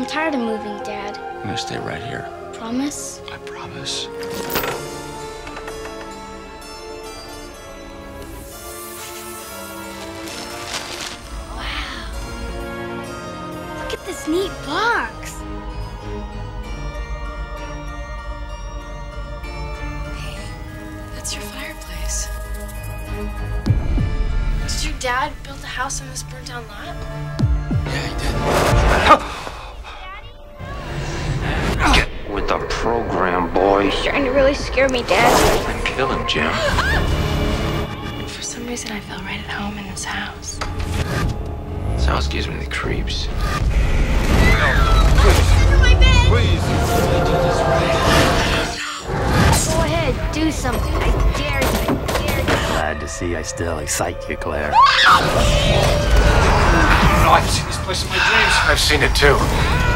I'm tired of moving, Dad. I'm gonna stay right here. Promise? I promise. Wow. Look at this neat box. That's your fireplace. Did your dad build a house on this burnt down lot? Get program, boy. Trying to really scare me, Dad. Kill him, Jim. For some reason, I feel right at home in this house. This house gives me the creeps. Go ahead, do something. I dare you. I dare you. Glad to see I still excite you, Claire. Oh, I've seen this place in my dreams. I've seen it too.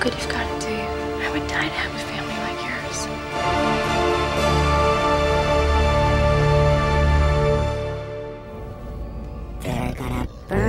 Good you've got to do you? I would die to have a family like yours. They're gonna burn